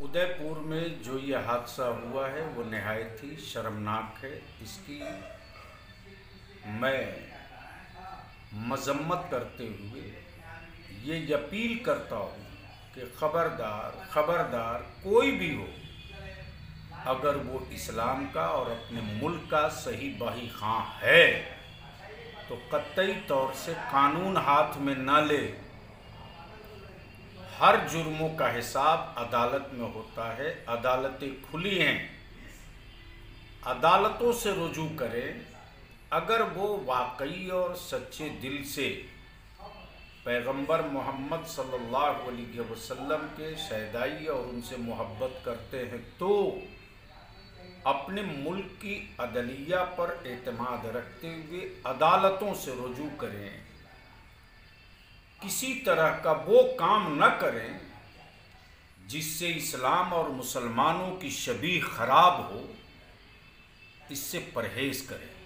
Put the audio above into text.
उदयपुर में जो ये हादसा हुआ है, वो नहायत ही शर्मनाक है। इसकी मैं मजम्मत करते हुए ये अपील करता हूँ कि ख़बरदार ख़बरदार कोई भी हो, अगर वो इस्लाम का और अपने मुल्क का सही बाही खां है तो कतई तौर से कानून हाथ में ना ले। हर जुर्मों का हिसाब अदालत में होता है। अदालतें खुली हैं। अदालतों से रुजू करें। अगर वो वाकई और सच्चे दिल से पैगंबर मोहम्मद सल्लल्लाहु अलैहि वसल्लम के शहदाई और उनसे मोहब्बत करते हैं तो अपने मुल्क की अदलिया पर एतमाद रखते हुए अदालतों से रुजू करें। किसी तरह का वो काम न करें जिससे इस्लाम और मुसलमानों की शबी खराब हो, इससे परहेज़ करें।